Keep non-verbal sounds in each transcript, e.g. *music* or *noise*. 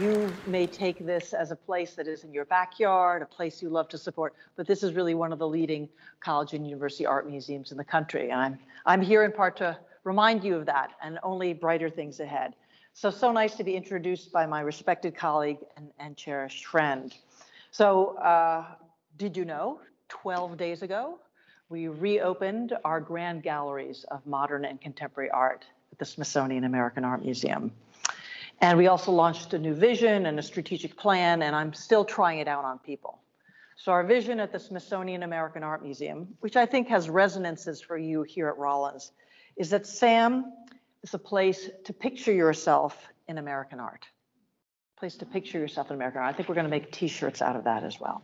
you may take this as a place that is in your backyard, a place you love to support, but this is really one of the leading college and university art museums in the country. And I'm, I'm here in part to remind you of that and only brighter things ahead. So, so nice to be introduced by my respected colleague and, and cherished friend. So, uh, did you know 12 days ago, we reopened our grand galleries of modern and contemporary art at the Smithsonian American Art Museum. And we also launched a new vision and a strategic plan, and I'm still trying it out on people. So our vision at the Smithsonian American Art Museum, which I think has resonances for you here at Rollins, is that SAAM is a place to picture yourself in American art. Place to picture yourself in American art. I think we're going to make t-shirts out of that as well.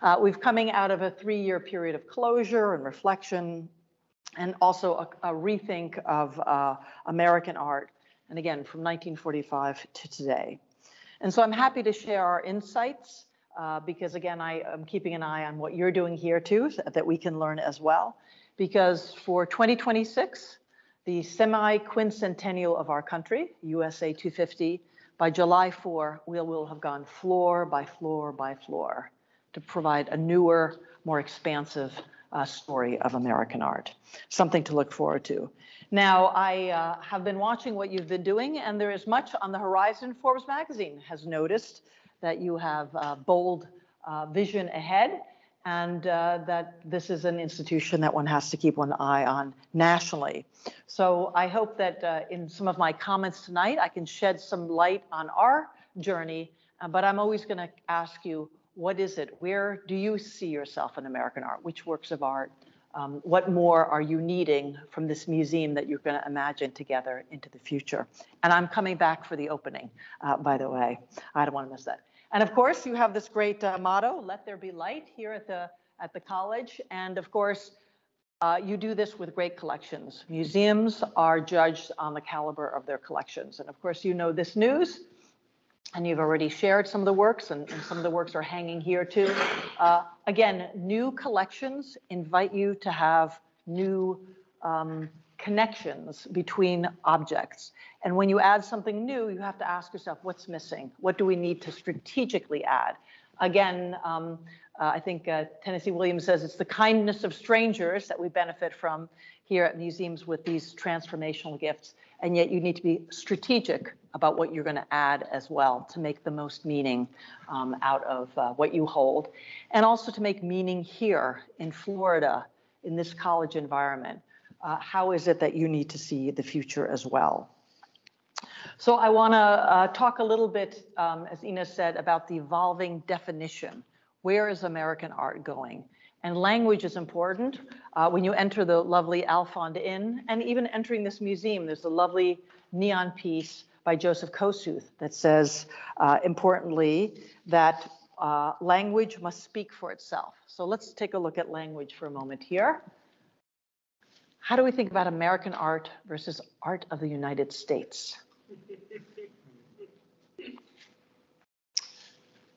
Uh, we've coming out of a three-year period of closure and reflection, and also a, a rethink of uh, American art and again from 1945 to today. And so I'm happy to share our insights uh, because again, I am keeping an eye on what you're doing here too, so that we can learn as well. Because for 2026, the semi-quincentennial of our country, USA 250, by July 4, we will have gone floor by floor by floor to provide a newer, more expansive uh, story of American art. Something to look forward to. Now, I uh, have been watching what you've been doing, and there is much on the horizon. Forbes magazine has noticed that you have uh, bold uh, vision ahead, and uh, that this is an institution that one has to keep one eye on nationally. So I hope that uh, in some of my comments tonight, I can shed some light on our journey, but I'm always going to ask you, what is it? Where do you see yourself in American art? Which works of art? Um, what more are you needing from this museum that you're going to imagine together into the future? And I'm coming back for the opening, uh, by the way. I don't want to miss that. And of course, you have this great uh, motto, "Let there be light," here at the at the college. And of course, uh, you do this with great collections. Museums are judged on the caliber of their collections. And of course, you know this news and you've already shared some of the works, and, and some of the works are hanging here too. Uh, again, new collections invite you to have new um, connections between objects. And when you add something new, you have to ask yourself, what's missing? What do we need to strategically add? Again, um, uh, I think uh, Tennessee Williams says it's the kindness of strangers that we benefit from here at museums with these transformational gifts. And yet you need to be strategic about what you're going to add as well to make the most meaning um, out of uh, what you hold. And also to make meaning here in Florida, in this college environment. Uh, how is it that you need to see the future as well? So I want to uh, talk a little bit, um, as Ina said, about the evolving definition. Where is American art going? And language is important. Uh, when you enter the lovely Alfond Inn, and even entering this museum, there's a lovely neon piece by Joseph Kosuth that says, uh, importantly, that uh, language must speak for itself. So let's take a look at language for a moment here. How do we think about American art versus art of the United States? *laughs*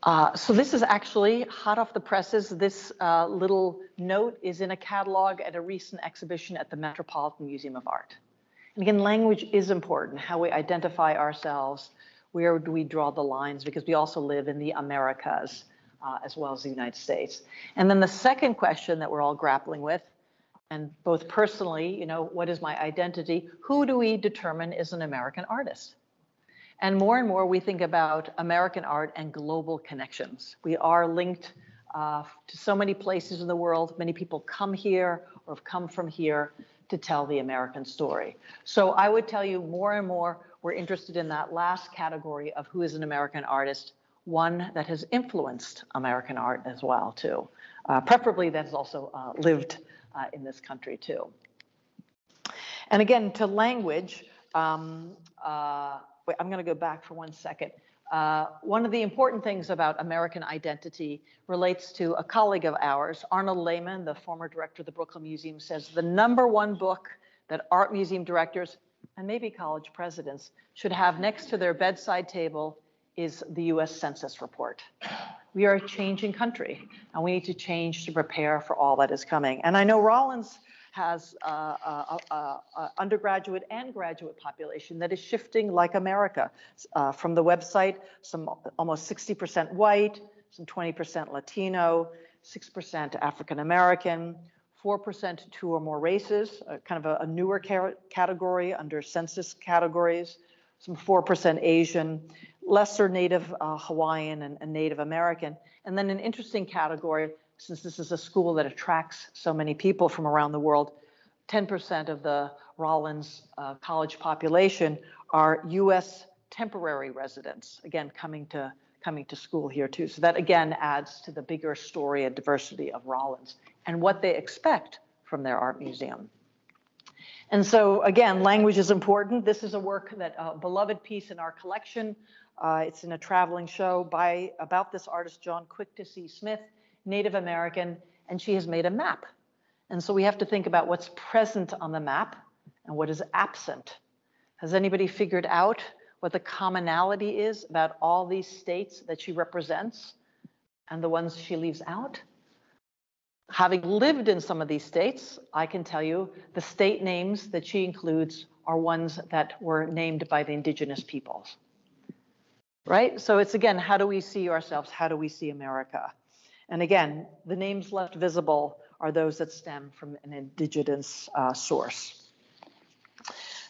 Uh, so this is actually hot off the presses. This uh, little note is in a catalog at a recent exhibition at the Metropolitan Museum of Art. And again, language is important, how we identify ourselves, where do we draw the lines, because we also live in the Americas uh, as well as the United States. And then the second question that we're all grappling with, and both personally, you know, what is my identity? Who do we determine is an American artist? And more and more, we think about American art and global connections. We are linked uh, to so many places in the world. Many people come here or have come from here to tell the American story. So I would tell you more and more, we're interested in that last category of who is an American artist, one that has influenced American art as well, too. Uh, preferably that has also uh, lived uh, in this country, too. And again, to language, um, uh, wait, I'm going to go back for one second. Uh, one of the important things about American identity relates to a colleague of ours, Arnold Lehman, the former director of the Brooklyn Museum, says the number one book that art museum directors and maybe college presidents should have next to their bedside table is the US Census report. We are a changing country and we need to change to prepare for all that is coming. And I know Rollins has uh, a, a, a undergraduate and graduate population that is shifting like America. Uh, from the website, some almost 60% white, some 20% Latino, 6% African American, 4% two or more races, kind of a, a newer category under census categories, some 4% Asian, lesser Native uh, Hawaiian and, and, Native American, and then an interesting category, since this is a school that attracts so many people from around the world, 10% of the Rollins uh, college population are U.S. temporary residents, again, coming to coming to school here too. So that again adds to the bigger story and diversity of Rollins and what they expect from their art museum. And so again, language is important. This is a work that a beloved piece in our collection. Uh, it's in a traveling show by about this artist, Jaune Quick-to-See Smith, Native American, and she has made a map. And so we have to think about what's present on the map and what is absent. Has anybody figured out what the commonality is about all these states that she represents and the ones she leaves out? Having lived in some of these states, I can tell you the state names that she includes are ones that were named by the indigenous peoples. Right? So it's again, how do we see ourselves? How do we see America? And again, the names left visible are those that stem from an indigenous uh, source.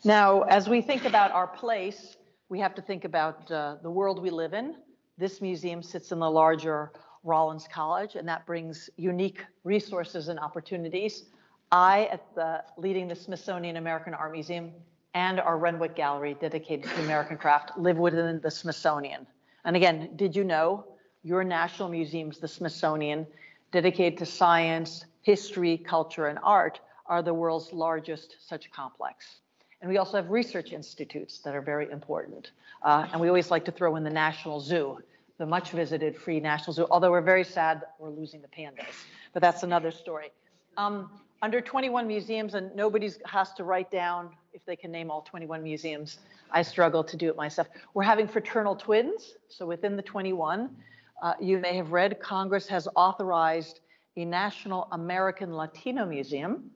Now, as we think about our place we have to think about uh, the world we live in. This museum sits in the larger Rollins College, and that brings unique resources and opportunities. I, at the leading the Smithsonian American Art Museum and our Renwick Gallery dedicated to American craft, live within the Smithsonian. And again, did you know your national museums, the Smithsonian, dedicated to science, history, culture, and art, are the world's largest such complex. And we also have research institutes that are very important. Uh, and we always like to throw in the National Zoo, the much visited free National Zoo, although we're very sad that we're losing the pandas, but that's another story. Um, under 21 museums, and nobody has to write down if they can name all 21 museums. I struggle to do it myself. We're having fraternal twins. So within the 21, uh, you may have read Congress has authorized a National American Latino Museum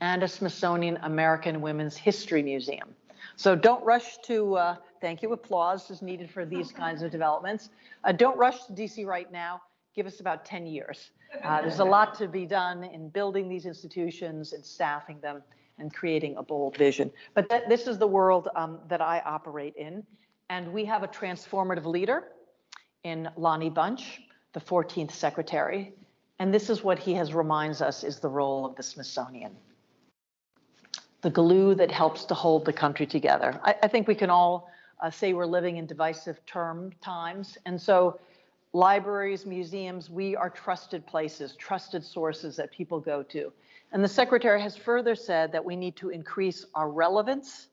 and a Smithsonian American Women's History Museum. So don't rush to, uh, thank you, applause is needed for these kinds of developments. Uh, don't rush to DC right now. Give us about 10 years. Uh, there's a lot to be done in building these institutions and staffing them and creating a bold vision. But th this is the world um, that I operate in. And we have a transformative leader in Lonnie Bunch, the 14th secretary. And this is what he has reminds us is the role of the Smithsonian the glue that helps to hold the country together. I, I think we can all uh, say we're living in divisive term times. And so libraries, museums, we are trusted places, trusted sources that people go to. And the secretary has further said that we need to increase our relevance,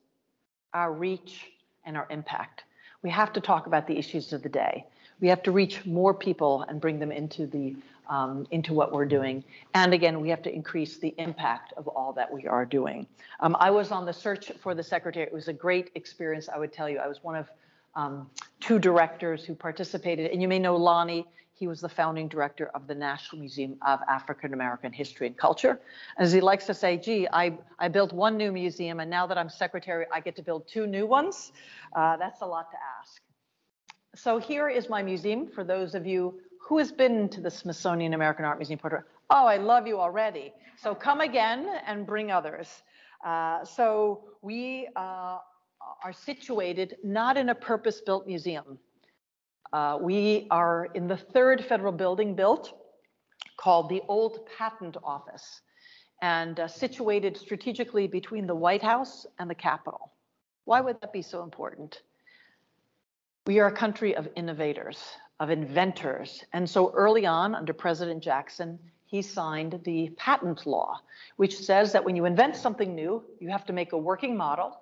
our reach, and our impact. We have to talk about the issues of the day. We have to reach more people and bring them into the um, into what we're doing. And again, we have to increase the impact of all that we are doing. Um, I was on the search for the secretary. It was a great experience, I would tell you. I was one of um, two directors who participated. And you may know Lonnie. He was the founding director of the National Museum of African American History and Culture. As he likes to say, gee, I, I built one new museum, and now that I'm secretary, I get to build two new ones. Uh, that's a lot to ask. So here is my museum for those of you who has been to the Smithsonian American Art Museum Portrait? Oh, I love you already. So come again and bring others. Uh, so we uh, are situated not in a purpose-built museum. Uh, we are in the third federal building built called the Old Patent Office and uh, situated strategically between the White House and the Capitol. Why would that be so important? We are a country of innovators of inventors. And so early on, under President Jackson, he signed the patent law, which says that when you invent something new, you have to make a working model,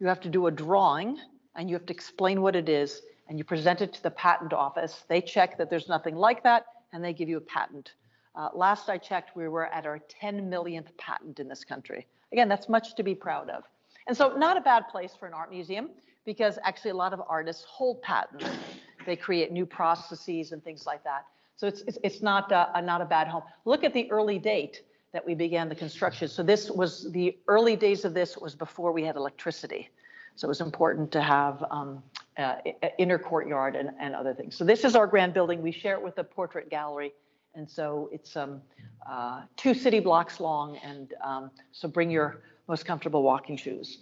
you have to do a drawing, and you have to explain what it is, and you present it to the patent office. They check that there's nothing like that, and they give you a patent. Uh, last I checked, we were at our 10 millionth patent in this country. Again, that's much to be proud of. And so not a bad place for an art museum because actually a lot of artists hold patents. They create new processes and things like that. So it's, it's, it's not, a, not a bad home. Look at the early date. that we began the construction. So this was the early days of this was before we had electricity. So it was important to have um, uh, inner courtyard and, and other things. So this is our grand building. We share it with the portrait gallery. And so it's um, uh, two city blocks long. And um, so bring your most comfortable walking shoes.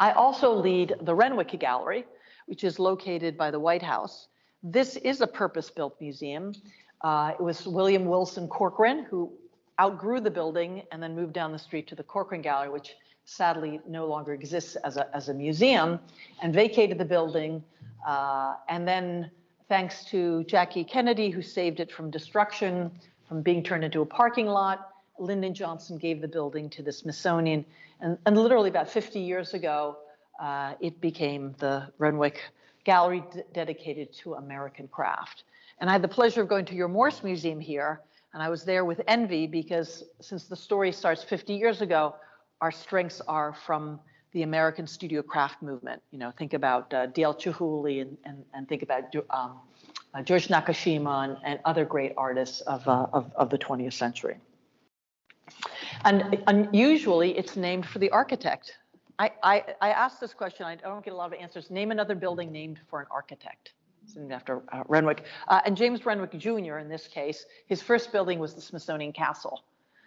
I also lead the Renwick Gallery, which is located by the White House. This is a purpose-built museum. Uh, it was William Wilson Corcoran who outgrew the building and then moved down the street to the Corcoran Gallery, which sadly no longer exists as a, as a museum, and vacated the building. Uh, and then, thanks to Jackie Kennedy, who saved it from destruction, from being turned into a parking lot, Lyndon Johnson gave the building to the Smithsonian. And, and literally about 50 years ago, uh, it became the Renwick Gallery dedicated to American craft. And I had the pleasure of going to your Morse Museum here, and I was there with envy because since the story starts 50 years ago, our strengths are from the American studio craft movement. You know, think about uh, Dale Chihuly and, and, and think about um, uh, George Nakashima and, and, other great artists of, uh, of, of, the 20th century. And unusually, it's named for the architect. I, I, I asked this question, I don't get a lot of answers. Name another building named for an architect. It's named after uh, Renwick. Uh, and James Renwick Jr., in this case, his first building was the Smithsonian Castle.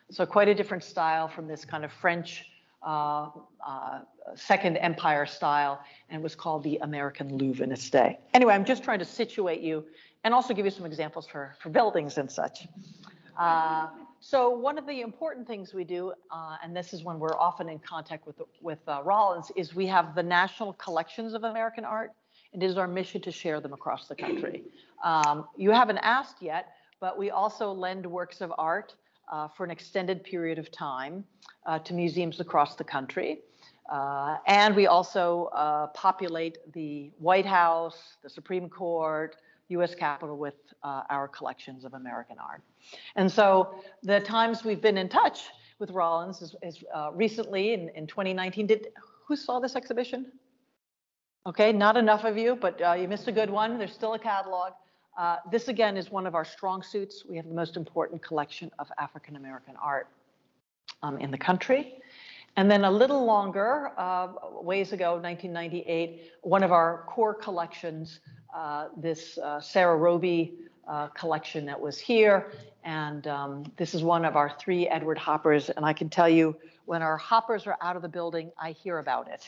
So quite a different style from this kind of French uh, uh, Second Empire style, and was called the American Louvre in its day. Anyway, I'm just trying to situate you and also give you some examples for, for buildings and such. Uh, so one of the important things we do, uh, and this is when we're often in contact with, with uh, Rollins, is we have the national collections of American art, and it is our mission to share them across the country. *clears throat* Um, you haven't asked yet, but we also lend works of art uh, for an extended period of time uh, to museums across the country. Uh, and we also uh, populate the White House, the Supreme Court, US Capitol with uh, our collections of American art. And so the times we've been in touch with Rollins is, is uh, recently in, in 2019. Did who saw this exhibition? Okay, not enough of you, but you missed a good one. There's still a catalog. Uh, this again is one of our strong suits. We have the most important collection of African American art um, in the country. And then a little longer, uh, ways ago, 1998, one of our core collections, uh, this uh, Sara Roby uh, collection that was here. And um, this is one of our three Edward Hoppers. And I can tell you, when our Hoppers are out of the building, I hear about it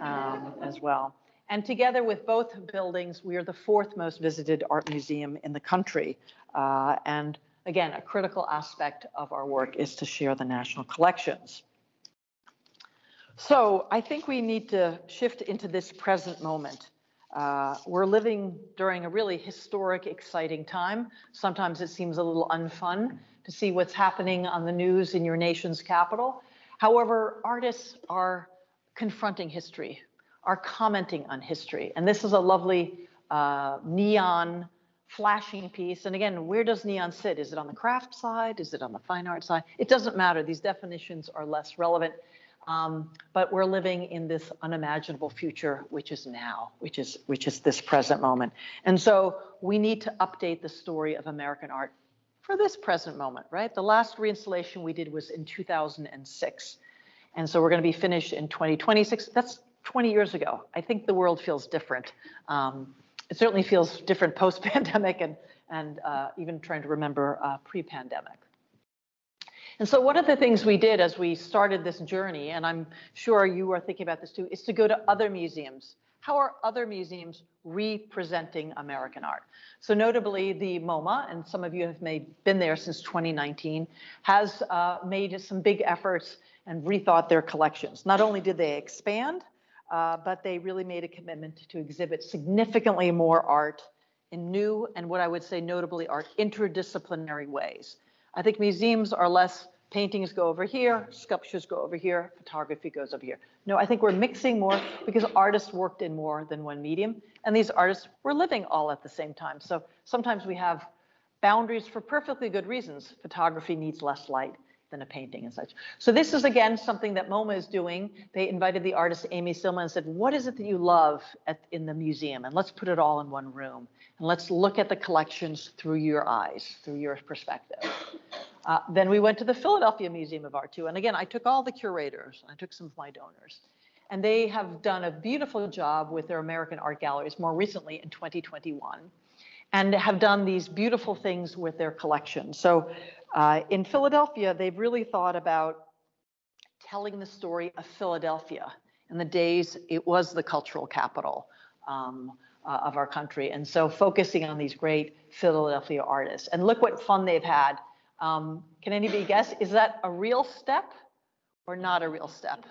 um, *laughs* as well. And together with both buildings, we are the fourth most visited art museum in the country. Uh, and again, a critical aspect of our work is to share the national collections. So I think we need to shift into this present moment. Uh, we're living during a really historic, exciting time. Sometimes it seems a little unfun to see what's happening on the news in your nation's capital. However, artists are confronting history are commenting on history. And this is a lovely uh, neon flashing piece. And again, where does neon sit? Is it on the craft side? Is it on the fine art side? It doesn't matter. These definitions are less relevant. Um, but we're living in this unimaginable future, which is now, which is which is this present moment. And so we need to update the story of American art for this present moment, right? The last reinstallation we did was in 2006. And so we're going to be finished in 2026. That's 20 years ago. I think the world feels different. Um, it certainly feels different post-pandemic and, and uh, even trying to remember uh, pre-pandemic. And so one of the things we did as we started this journey, and I'm sure you are thinking about this too, is to go to other museums. How are other museums representing American art? So notably the MoMA, and some of you have may been there since 2019, has uh, made some big efforts and rethought their collections. Not only did they expand, uh, but they really made a commitment to exhibit significantly more art in new and what I would say notably are interdisciplinary ways. I think museums are less paintings go over here, sculptures go over here, photography goes over here. No, I think we're mixing more because artists worked in more than one medium and these artists were living all at the same time. So sometimes we have boundaries for perfectly good reasons. Photography needs less light than a painting and such. So this is again something that MoMA is doing. They invited the artist Amy Sillman and said, what is it that you love at, in the museum? And let's put it all in one room. And let's look at the collections through your eyes, through your perspective. Uh, then we went to the Philadelphia Museum of Art too. And again, I took all the curators, I took some of my donors, and they have done a beautiful job with their American art galleries more recently in 2021 and have done these beautiful things with their collections. So uh, in Philadelphia, they've really thought about telling the story of Philadelphia in the days it was the cultural capital um, uh, of our country. And so focusing on these great Philadelphia artists. And look what fun they've had um, can anybody guess? Is that a real step or not a real step?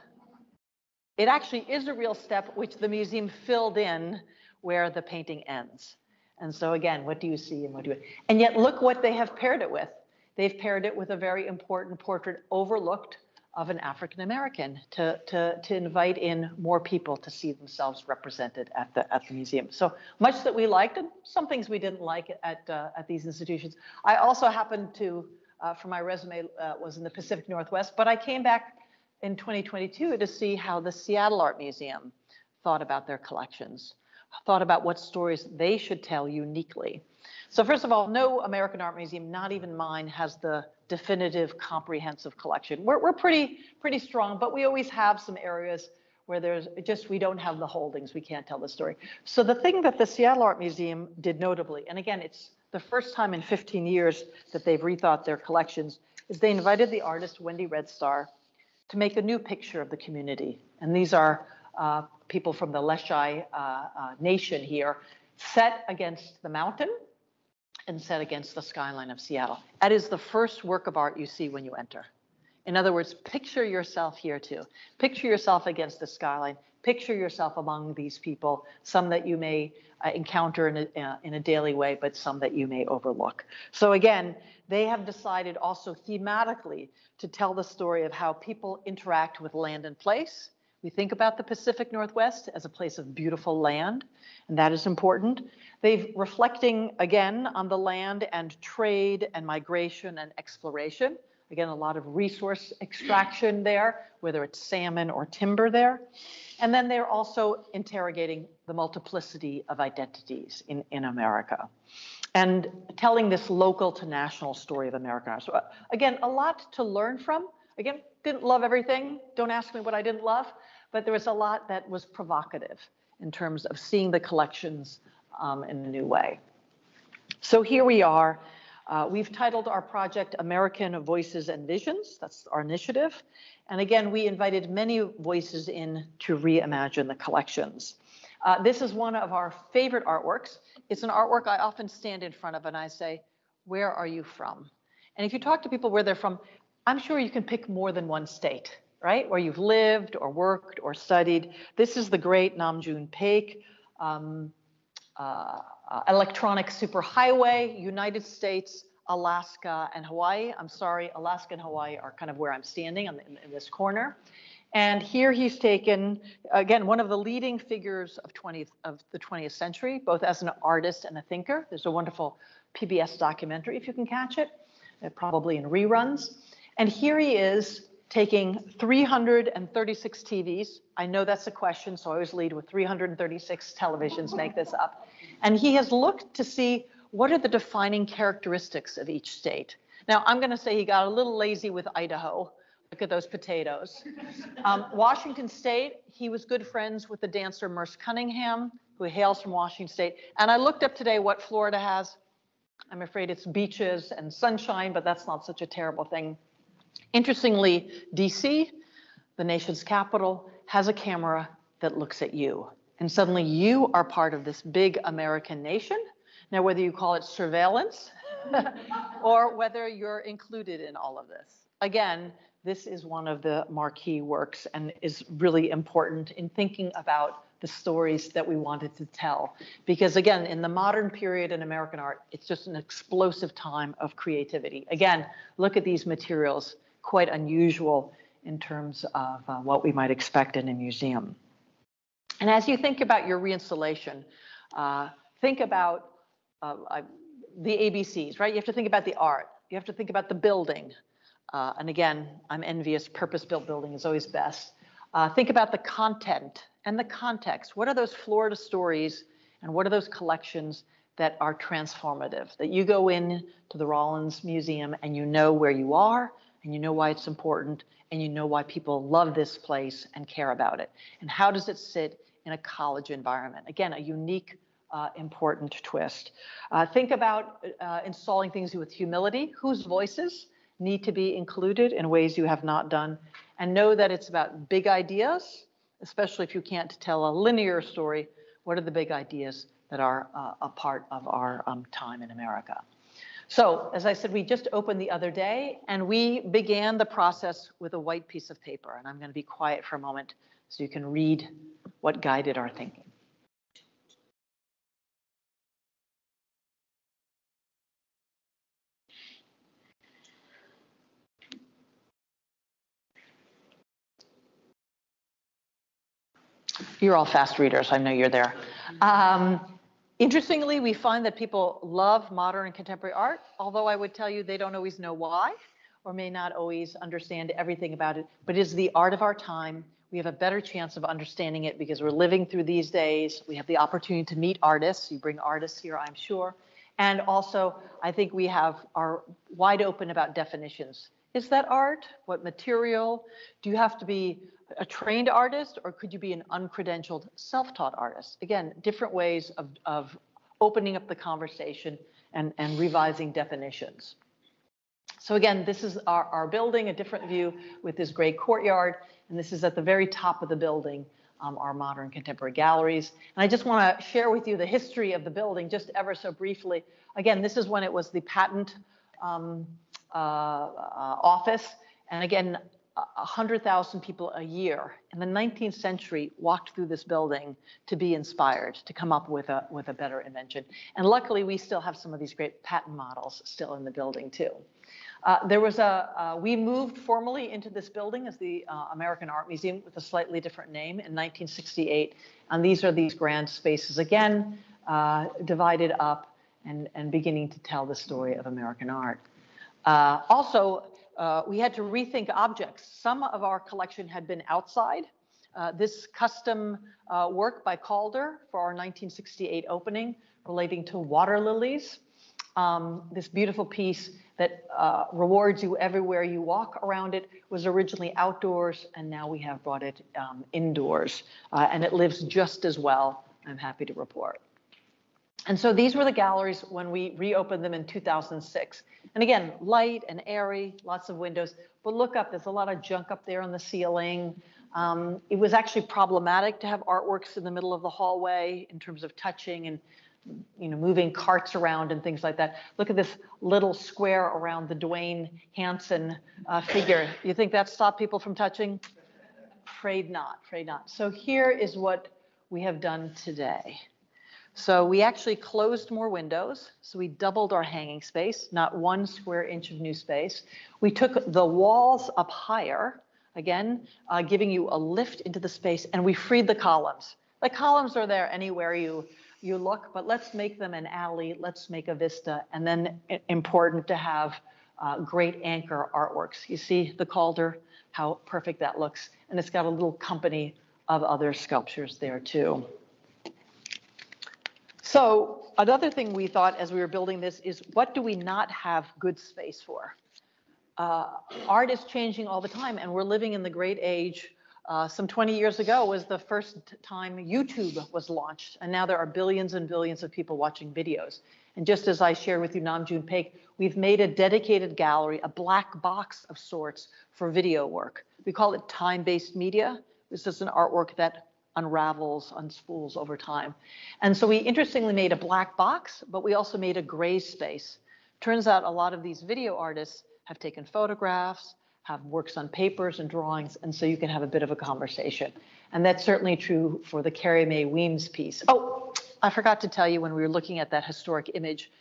It actually is a real step, which the museum filled in where the painting ends. And so again, what do you see and what do you, and yet look what they have paired it with. They've paired it with a very important portrait overlooked of an African American to, to, to invite in more people to see themselves represented at the, at the museum. So much that we liked and some things we didn't like at, uh, at these institutions. I also happened to, uh, for my resume, uh, was in the Pacific Northwest, but I came back in 2022 to see how the Seattle Art Museum thought about their collections, thought about what stories they should tell uniquely. So first of all, no American Art Museum, not even mine, has the definitive comprehensive collection. We're, we're pretty, pretty strong, but we always have some areas where there's just, we don't have the holdings, we can't tell the story. So the thing that the Seattle Art Museum did notably, and again, it's the first time in 15 years that they've rethought their collections, is they invited the artist Wendy Red Star to make a new picture of the community. And these are uh, people from the Leschi uh, uh, nation here, set against the mountain and set against the skyline of Seattle. That is the first work of art you see when you enter. In other words, picture yourself here too. Picture yourself against the skyline. Picture yourself among these people, some that you may uh, encounter in a, uh, in a daily way, but some that you may overlook. So again, they have decided also thematically to tell the story of how people interact with land and place. We think about the Pacific Northwest as a place of beautiful land, and that is important. They've reflecting again on the land and trade and migration and exploration. Again, a lot of resource extraction there, whether it's salmon or timber there. And then they're also interrogating the multiplicity of identities in, in America and telling this local to national story of America. So uh, again, a lot to learn from. Again, didn't love everything. Don't ask me what I didn't love, but there was a lot that was provocative in terms of seeing the collections um, in a new way. So here we are. Uh, we've titled our project American Voices and Visions. That's our initiative. And again, we invited many voices in to reimagine the collections. Uh, this is one of our favorite artworks. It's an artwork I often stand in front of and I say, where are you from? And if you talk to people where they're from, I'm sure you can pick more than one state, right? Where you've lived or worked or studied. This is the great Nam June Paik. Um, uh, uh, electronic superhighway, United States, Alaska, and Hawaii. I'm sorry, Alaska and Hawaii are kind of where I'm standing in, in, this corner. And here he's taken, again, one of the leading figures of, 20th, of the 20th century, both as an artist and a thinker. There's a wonderful PBS documentary, if you can catch it, uh, probably in reruns. And here he is taking 336 TVs. I know that's a question, so I always lead with 336 televisions, make this up. And he has looked to see what are the defining characteristics of each state. Now, I'm going to say he got a little lazy with Idaho. Look at those potatoes. Um, Washington State, he was good friends with the dancer Merce Cunningham, who hails from Washington State. And I looked up today what Florida has. I'm afraid it's beaches and sunshine, but that's not such a terrible thing. Interestingly, DC, the nation's capital, has a camera that looks at you. And suddenly you are part of this big American nation. Now, whether you call it surveillance *laughs* or whether you're included in all of this. Again, this is one of the marquee works and is really important in thinking about the stories that we wanted to tell. Because again, in the modern period in American art, it's just an explosive time of creativity. Again, look at these materials quite unusual in terms of uh, what we might expect in a museum. And as you think about your reinstallation, uh, think about uh, the ABCs, right? You have to think about the art. You have to think about the building. Uh, and again, I'm envious, purpose-built building is always best. Uh, think about the content and the context. What are those Florida stories and what are those collections that are transformative, that you go in to the Rollins Museum and you know where you are and you know why it's important and you know why people love this place and care about it. And how does it sit in a college environment? Again, a unique, uh, important twist. Uh, think about uh, installing things with humility. Whose voices need to be included in ways you have not done? And know that it's about big ideas, especially if you can't tell a linear story. What are the big ideas that are uh, a part of our um, time in America? So, as I said, we just opened the other day and we began the process with a white piece of paper. And I'm going to be quiet for a moment so you can read what guided our thinking. You're all fast readers. I know you're there. Um, Interestingly, we find that people love modern and contemporary art, although I would tell you they don't always know why or may not always understand everything about it, but it is the art of our time. We have a better chance of understanding it because we're living through these days. We have the opportunity to meet artists. You bring artists here, I'm sure. And also, I think we have are wide open about definitions. Is that art? What material? Do you have to be a trained artist or could you be an uncredentialed self-taught artist? Again, different ways of, of opening up the conversation and, and revising definitions. So again, this is our, our building, a different view with this great courtyard. And this is at the very top of the building, um, our modern contemporary galleries. And I just want to share with you the history of the building just ever so briefly. Again, this is when it was the patent um, uh, uh, office. And again, 100,000 people a year in the 19th century walked through this building to be inspired, to come up with a, with a better invention. And luckily, we still have some of these great patent models still in the building, too. Uh, there was a, uh, we moved formally into this building as the uh, American Art Museum with a slightly different name in 1968. And these are these grand spaces again, uh, divided up and, and beginning to tell the story of American art. Uh, also, uh, we had to rethink objects. Some of our collection had been outside. Uh, this custom uh, work by Calder for our 1968 opening relating to water lilies. Um, this beautiful piece that uh, rewards you everywhere you walk around it was originally outdoors, and now we have brought it um, indoors. Uh, and it lives just as well, I'm happy to report. And so these were the galleries when we reopened them in 2006. And again, light and airy, lots of windows. But look up, there's a lot of junk up there on the ceiling. Um, it was actually problematic to have artworks in the middle of the hallway in terms of touching and you know, moving carts around and things like that. Look at this little square around the Duane Hanson uh, figure. You think that stopped people from touching? Afraid not, afraid not. So here is what we have done today. So we actually closed more windows. So we doubled our hanging space, not one square inch of new space. We took the walls up higher, again, uh, giving you a lift into the space, and we freed the columns. The columns are there anywhere you you look, but let's make them an alley. Let's make a vista, and then important to have uh, great anchor artworks. You see the Calder, how perfect that looks, and it's got a little company of other sculptures there too. So another thing we thought as we were building this is what do we not have good space for? Uh, art is changing all the time, and we're living in the great age. Uh, some 20 years ago was the first time YouTube was launched, and now there are billions and billions of people watching videos. And just as I shared with you, Nam June Paik, we've made a dedicated gallery, a black box of sorts for video work. We call it time-based media. This is an artwork that unravels, unspools over time. And so we interestingly made a black box, but we also made a gray space. Turns out a lot of these video artists have taken photographs, have works on papers and drawings, and so you can have a bit of a conversation. And that's certainly true for the Carrie Mae Weems piece. Oh, I forgot to tell you when we were looking at that historic image,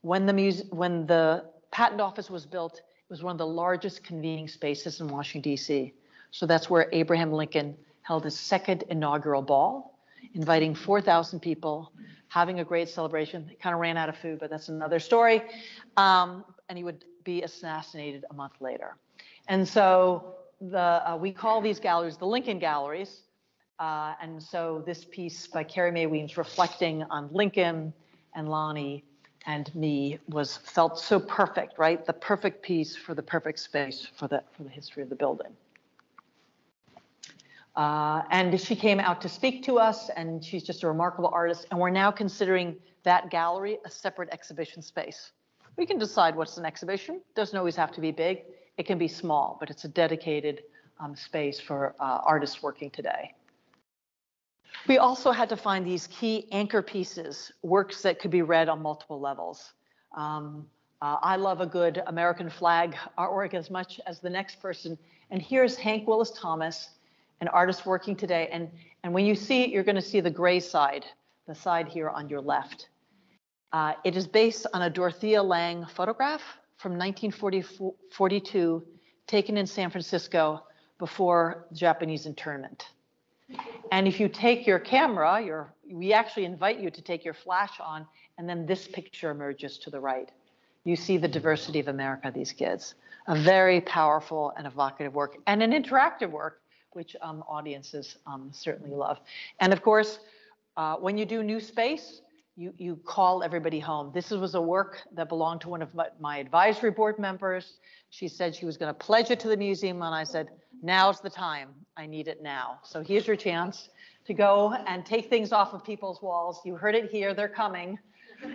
when the muse- when the patent office was built, it was one of the largest convening spaces in Washington, D.C. So that's where Abraham Lincoln held his second inaugural ball, inviting 4,000 people, having a great celebration. He kind of ran out of food, but that's another story. Um, and he would be assassinated a month later. And so the, uh, we call these galleries the Lincoln Galleries. Uh, and so this piece by Carrie Mae Weems reflecting on Lincoln and Lonnie and me was felt so perfect, right? The perfect piece for the perfect space for the for the history of the building. Uh, and she came out to speak to us, and she's just a remarkable artist. And we're now considering that gallery a separate exhibition space. We can decide what's an exhibition. Doesn't always have to be big. It can be small, but it's a dedicated um, space for uh, artists working today. We also had to find these key anchor pieces, works that could be read on multiple levels. Um, uh, I love a good American flag artwork as much as the next person. And here's Hank Willis Thomas an artist working today. And, and when you see it, you're going to see the gray side, the side here on your left. Uh, it is based on a Dorothea Lange photograph from 1942, taken in San Francisco before the Japanese internment. And if you take your camera, your, we actually invite you to take your flash on, and then this picture emerges to the right. You see the diversity of America, these kids. A very powerful and evocative work, and an interactive work which um, audiences um, certainly love. And of course, uh, when you do new space, you, you call everybody home. This was a work that belonged to one of my, my advisory board members. She said she was going to pledge it to the museum, and I said, now's the time. I need it now. So here's your chance to go and take things off of people's walls. You heard it here, they're coming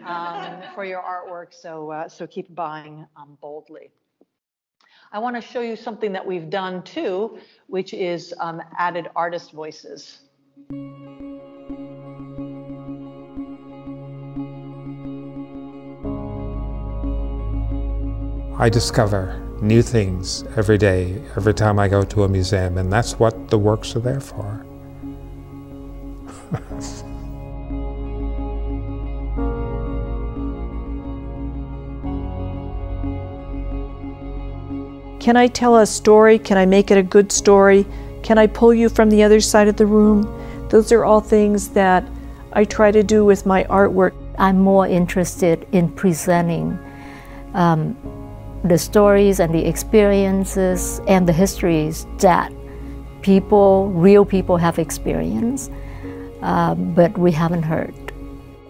um, for your artwork. So, uh, so keep buying um, boldly. I want to show you something that we've done too, which is um, added artist voices. I discover new things every day, every time I go to a museum, and that's what the works are there for. Can I tell a story? Can I make it a good story? Can I pull you from the other side of the room? Those are all things that I try to do with my artwork. I'm more interested in presenting um, the stories and the experiences and the histories that people, real people, have experienced, uh, but we haven't heard.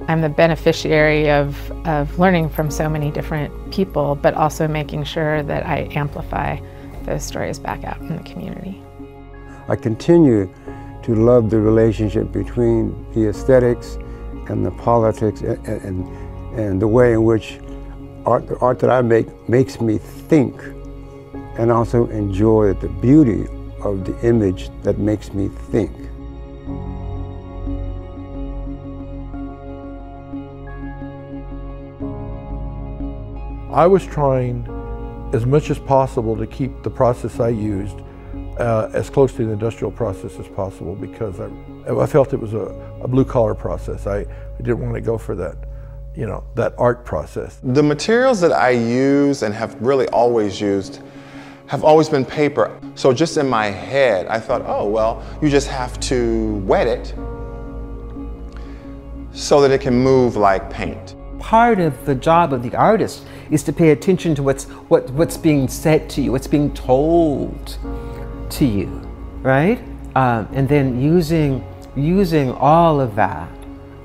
I'm the beneficiary of, of learning from so many different people, but also making sure that I amplify those stories back out in the community. I continue to love the relationship between the aesthetics and the politics and, and, and the way in which art, the art that I make makes me think and also enjoy the beauty of the image that makes me think. I was trying as much as possible to keep the process I used uh, as close to the industrial process as possible because I, I felt it was a, a blue collar process. I, I didn't want to go for that, you know, that art process. The materials that I use and have really always used have always been paper. So just in my head, I thought, oh, well, you just have to wet it so that it can move like paint. Part of the job of the artist is to pay attention to what's, what, what's being said to you, what's being told to you, right? Um, and then using, using all of that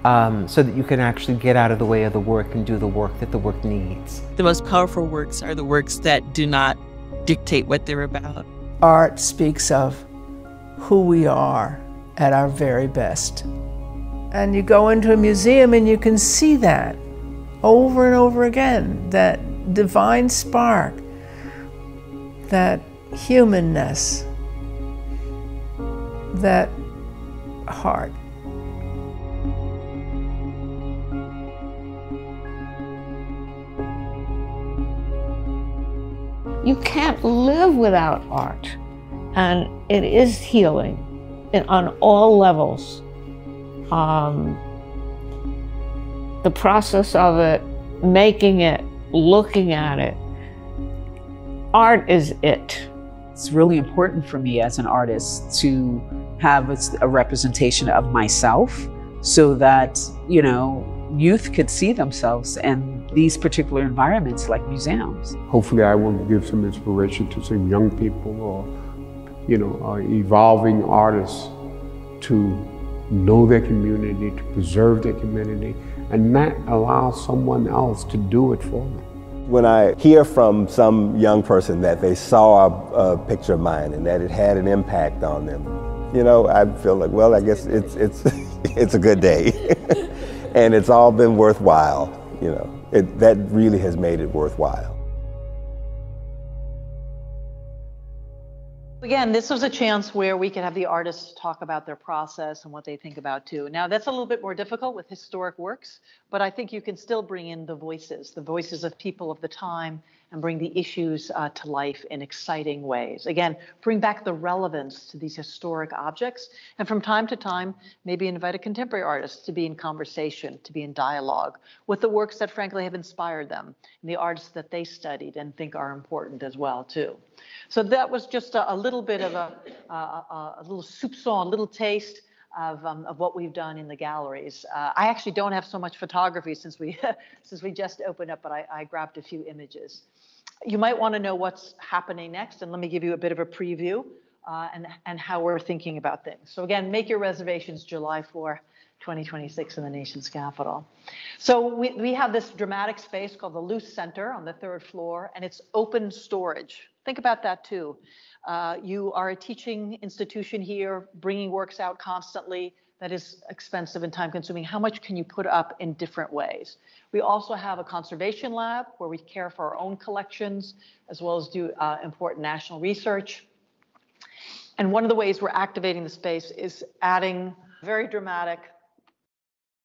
um, so that you can actually get out of the way of the work and do the work that the work needs. The most powerful works are the works that do not dictate what they're about. Art speaks of who we are at our very best. And you go into a museum and you can see that over and over again that divine spark, that humanness, that heart. You can't live without art, and it is healing on all levels. Um, the process of it, making it, looking at it. Art is it. It's really important for me as an artist to have a, representation of myself so that, you know, youth could see themselves in these particular environments like museums. Hopefully I will give some inspiration to some young people or, you know, uh, evolving artists to know their community, to preserve their community, and not allow someone else to do it for me. When I hear from some young person that they saw a, a picture of mine and that it had an impact on them, you know, I feel like, well, I guess it's it's *laughs* it's a good day, *laughs* and it's all been worthwhile. You know, it, that really has made it worthwhile. Again, this was a chance where we could have the artists talk about their process and what they think about too. Now, that's a little bit more difficult with historic works, but I think you can still bring in the voices, the voices of people of the time, and bring the issues uh, to life in exciting ways. Again, bring back the relevance to these historic objects, and from time to time, maybe invite a contemporary artist to be in conversation, to be in dialogue with the works that frankly have inspired them, and the artists that they studied and think are important as well too. So that was just a, a little bit of a, a, a little soupçon, a little taste of, um, of what we've done in the galleries. Uh, I actually don't have so much photography since we *laughs* since we just opened up, but I, I grabbed a few images. You might want to know what's happening next, and let me give you a bit of a preview uh, and, and how we're thinking about things. So again, make your reservations July 4, 2026 in the nation's capital. So we, we have this dramatic space called the Luce Center on the third floor, and it's open storage. Think about that too. Uh, you are a teaching institution here, bringing works out constantly. That is expensive and time consuming. How much can you put up in different ways? We also have a conservation lab where we care for our own collections as well as do uh, important national research. And one of the ways we're activating the space is adding very dramatic,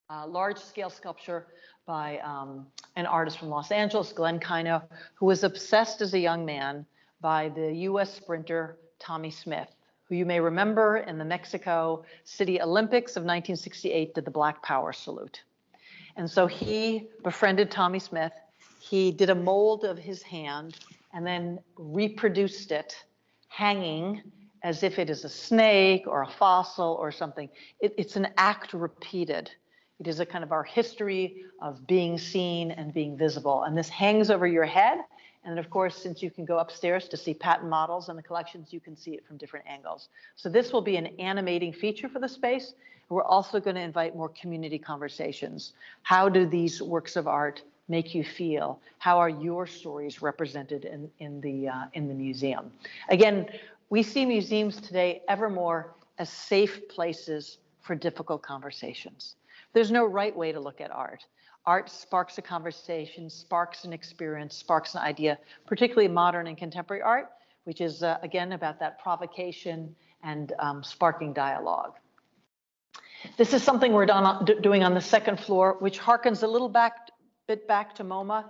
uh, large scale sculpture by um, an artist from Los Angeles, Glenn Kaino, who was obsessed as a young man by the US sprinter Tommie Smith, who you may remember in the Mexico City Olympics of 1968 did the Black Power salute. And so he befriended Tommie Smith. He did a mold of his hand and then reproduced it hanging as if it is a snake or a fossil or something. It, it's an act repeated. It is a kind of our history of being seen and being visible. And this hangs over your head and of course, since you can go upstairs to see patent models and the collections, you can see it from different angles. So this will be an animating feature for the space. We're also going to invite more community conversations. How do these works of art make you feel? How are your stories represented in, in, the, uh, in the museum? Again, we see museums today ever more as safe places for difficult conversations. There's no right way to look at art. Art sparks a conversation, sparks an experience, sparks an idea, particularly modern and contemporary art, which is, uh, again, about that provocation and um, sparking dialogue. This is something we're doing on the second floor, which harkens a little back, bit back to MoMA,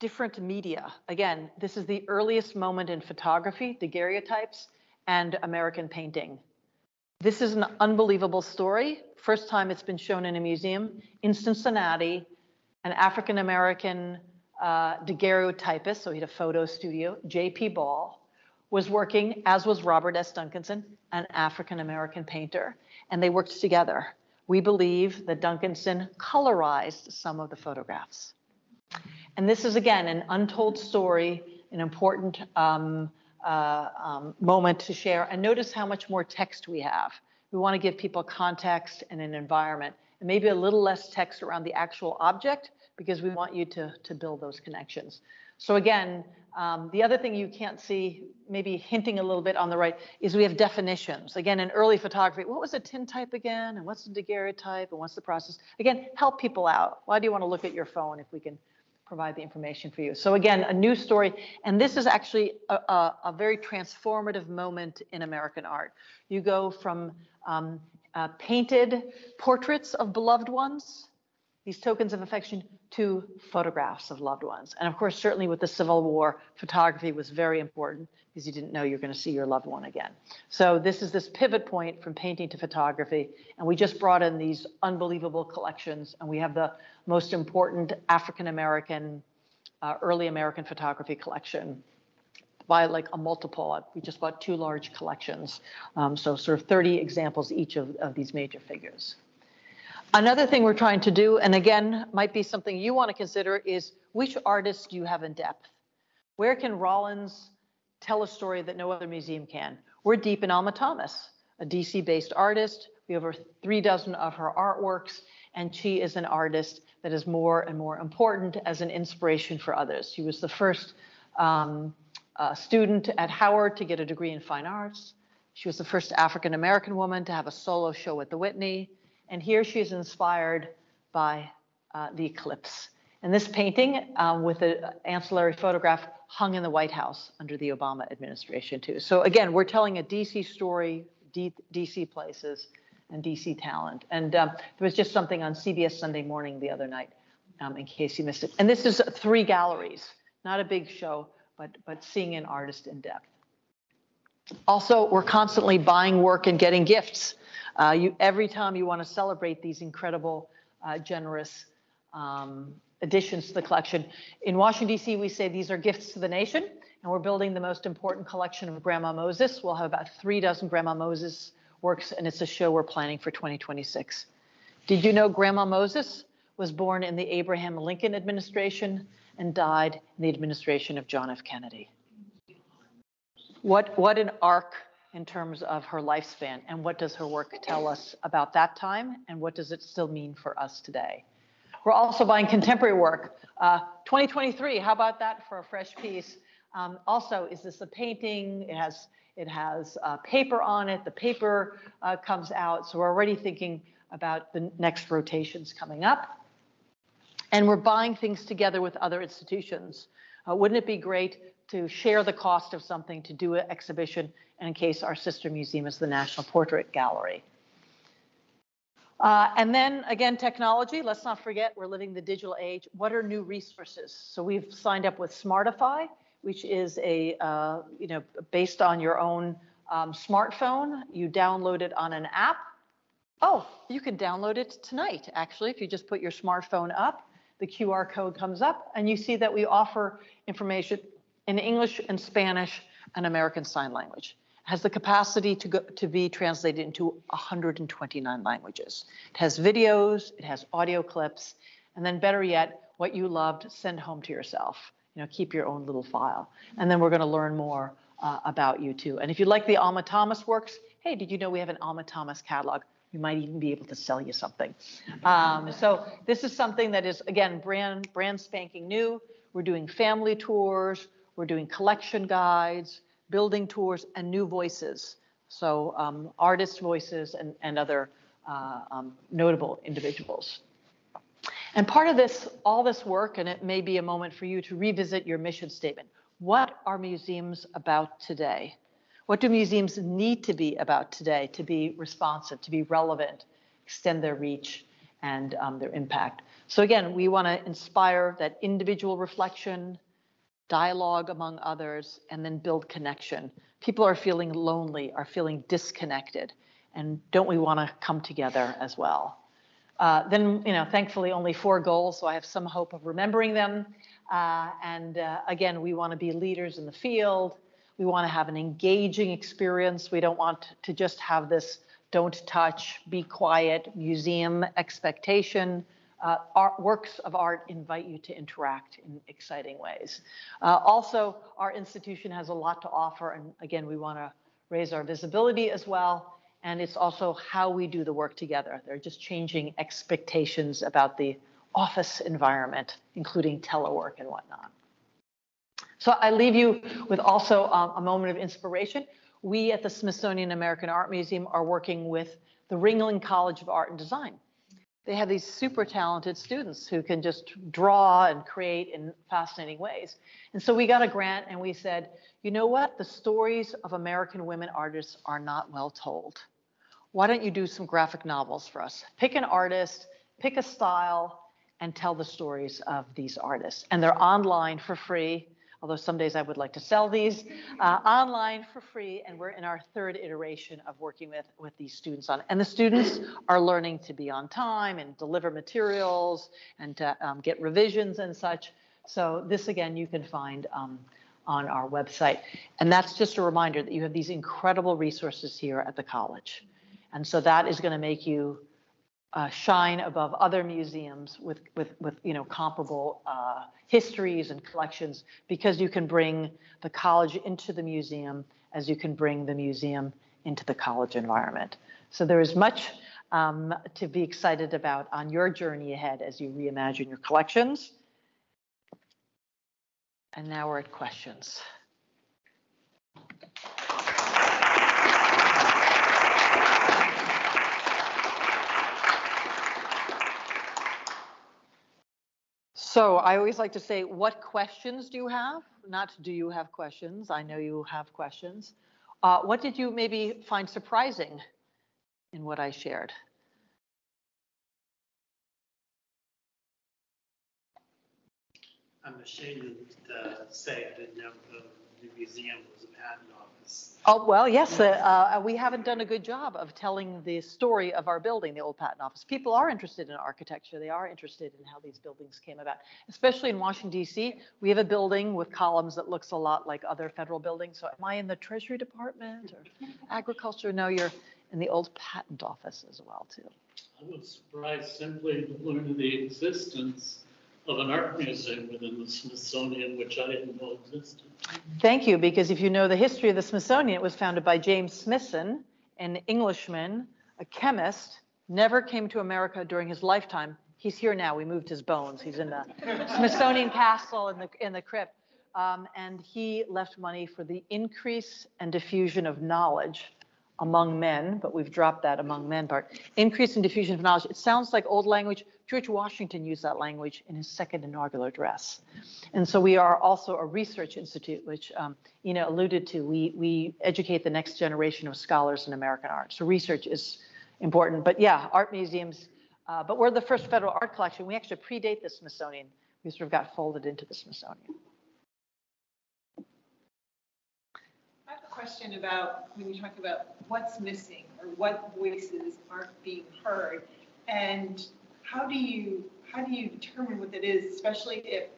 different media. Again, this is the earliest moment in photography, daguerreotypes, and American painting. This is an unbelievable story. First time it's been shown in a museum in Cincinnati an African American uh, daguerreotypist, so he had a photo studio, J.P. Ball, was working, as was Robert S. Duncanson, an African American painter, and they worked together. We believe that Duncanson colorized some of the photographs. And this is, again, an untold story, an important um, uh, um, moment to share. And notice how much more text we have. We want to give people context and an environment and maybe a little less text around the actual object because we want you to, to build those connections. So again, um, the other thing you can't see, maybe hinting a little bit on the right, is we have definitions. Again, in early photography, what was a tintype again? And what's the daguerreotype? And what's the process? Again, help people out. Why do you want to look at your phone if we can provide the information for you? So again, a new story. And this is actually a, a, a very transformative moment in American art. You go from um, uh, painted portraits of beloved ones, these tokens of affection, to photographs of loved ones. And of course, certainly with the Civil War, photography was very important because you didn't know you're going to see your loved one again. So this is this pivot point from painting to photography. And we just brought in these unbelievable collections, and we have the most important African American, uh, early American photography collection by like a multiple. We just bought two large collections. Um, so sort of 30 examples each of, of these major figures. Another thing we're trying to do, and again, might be something you want to consider, is which artists do you have in depth? Where can Rollins tell a story that no other museum can? We're deep in Alma Thomas, a DC based artist. We have over three dozen of her artworks. and she is an artist that is more and more important as an inspiration for others. She was the first um, student at Howard to get a degree in fine arts. She was the first African American woman to have a solo show at the Whitney. And here she is inspired by uh, the eclipse. And this painting um, with an ancillary photograph hung in the White House under the Obama administration, too. So, again, we're telling a DC story, D- DC places, and DC talent. And um, there was just something on CBS Sunday morning the other night, um, in case you missed it. And this is three galleries, not a big show, but, but seeing an artist in depth. Also, we're constantly buying work and getting gifts. Uh, you, every time you want to celebrate these incredible, uh, generous um, additions to the collection. In Washington, D.C., we say these are gifts to the nation, and we're building the most important collection of Grandma Moses. We'll have about three dozen Grandma Moses works, and it's a show we're planning for 2026. Did you know Grandma Moses was born in the Abraham Lincoln administration and died in the administration of John F. Kennedy? What, what an arc in terms of her lifespan, and what does her work tell us about that time, and what does it still mean for us today? We're also buying contemporary work. Uh, 2023, how about that for a fresh piece? Um, also, is this a painting? It has it has uh, paper on it. The paper uh, comes out, so we're already thinking about the next rotations coming up. And we're buying things together with other institutions. Uh, wouldn't it be great to share the cost of something to do an exhibition? And in case our sister museum is the National Portrait Gallery. Uh, and then again, technology. Let's not forget we're living the digital age. What are new resources? So we've signed up with Smartify, which is a uh, you know based on your own um, smartphone. You download it on an app. Oh, you can download it tonight. Actually, if you just put your smartphone up, the QR code comes up, and you see that we offer information in English and Spanish and American Sign Language has the capacity to, go, to be translated into 129 languages. It has videos, it has audio clips, and then better yet, what you loved, send home to yourself. You know, keep your own little file. And then we're going to learn more uh, about you too. And if you like the Alma Thomas works, hey, did you know we have an Alma Thomas catalog? We might even be able to sell you something. Um, so this is something that is again brand brand spanking new. We're doing family tours. We're doing collection guides building tours, and new voices. So um, artist voices and, and other uh, um, notable individuals. And part of this, all this work, and it may be a moment for you to revisit your mission statement. What are museums about today? What do museums need to be about today to be responsive, to be relevant, extend their reach and um, their impact? So again, we want to inspire that individual reflection, dialogue among others, and then build connection. People are feeling lonely, are feeling disconnected, and don't we want to come together as well? Uh, then, you know, thankfully only four goals, so I have some hope of remembering them. Uh, and uh, again, we want to be leaders in the field. We want to have an engaging experience. We don't want to just have this don't touch, be quiet museum expectation uh, art, works of art invite you to interact in exciting ways. Uh, also, our institution has a lot to offer, and again, we want to raise our visibility as well. And it's also how we do the work together. They're just changing expectations about the office environment, including telework and whatnot. So I leave you with also um, a moment of inspiration. We at the Smithsonian American Art Museum are working with the Ringling College of Art and Design they have these super talented students who can just draw and create in fascinating ways. And so we got a grant and we said, you know what? The stories of American women artists are not well told. Why don't you do some graphic novels for us? Pick an artist, pick a style, and tell the stories of these artists. And they're online for free although some days I would like to sell these uh, online for free. And we're in our third iteration of working with, with these students on. And the students are learning to be on time and deliver materials and to um, get revisions and such. So this again, you can find um, on our website. And that's just a reminder that you have these incredible resources here at the college. And so that is going to make you uh, shine above other museums with, with, with you know, comparable uh, histories and collections because you can bring the college into the museum as you can bring the museum into the college environment. So there is much um, to be excited about on your journey ahead as you reimagine your collections. And now we're at questions. So I always like to say, what questions do you have? Not do you have questions? I know you have questions. Uh, what did you maybe find surprising in what I shared? I'm ashamed to say I didn't know the museum was a patent office. Oh, well, yes, uh, uh, we haven't done a good job of telling the story of our building, the old patent office. People are interested in architecture. They are interested in how these buildings came about, especially in Washington, D.C. We have a building with columns that looks a lot like other federal buildings. So am I in the Treasury Department or *laughs* agriculture? No, you're in the old patent office as well, too. I was surprised simply to learn of the existence of an art museum within the Smithsonian, which I didn't know existed. Thank you, because if you know the history of the Smithsonian, it was founded by James Smithson, an Englishman, a chemist, never came to America during his lifetime. He's here now. We moved his bones. He's in the Smithsonian Castle in the in the crypt, um, and he left money for the increase and diffusion of knowledge among men, but we've dropped that among men part. Increase in diffusion of knowledge. It sounds like old language. George Washington used that language in his second inaugural address. And so we are also a research institute, which um, Ina alluded to. We, we educate the next generation of scholars in American art. So research is important. But yeah, art museums, uh, but we're the first federal art collection. We actually predate the Smithsonian. We sort of got folded into the Smithsonian. Question about when you talk about what's missing or what voices aren't being heard, and how do you how do you determine what that is, especially if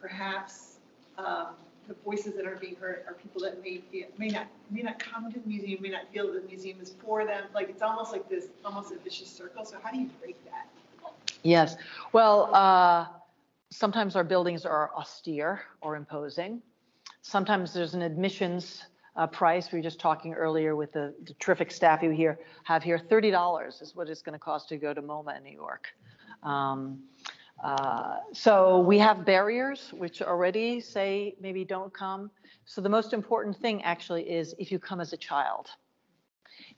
perhaps um, the voices that are being heard are people that may be, may not may not come to the museum, may not feel that the museum is for them. Like it's almost like this almost a vicious circle. So how do you break that? Yes. Well, uh, sometimes our buildings are austere or imposing. Sometimes there's an admissions uh, price. We were just talking earlier with the, the terrific staff you here have here. $30 is what it's going to cost to go to MoMA in New York. Um, uh, so we have barriers which already say maybe don't come. So the most important thing actually is if you come as a child,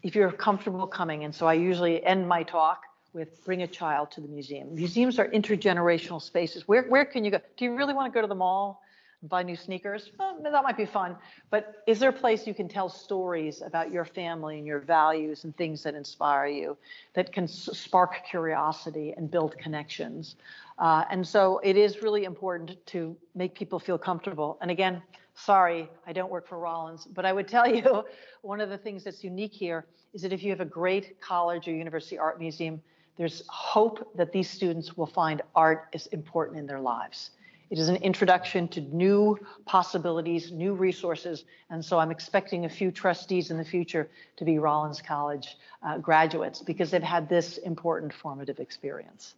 if you're comfortable coming. And so I usually end my talk with bring a child to the museum. Museums are intergenerational spaces. Where, where can you go? Do you really want to go to the mall? Buy new sneakers, well, that might be fun. But is there a place you can tell stories about your family and your values and things that inspire you, that can spark curiosity and build connections? Uh, and so it is really important to make people feel comfortable. And again, sorry, I don't work for Rollins, but I would tell you *laughs* one of the things that's unique here is that if you have a great college or university art museum, there's hope that these students will find art is important in their lives. It is an introduction to new possibilities, new resources, and so I'm expecting a few trustees in the future to be Rollins College uh, graduates because they've had this important formative experience.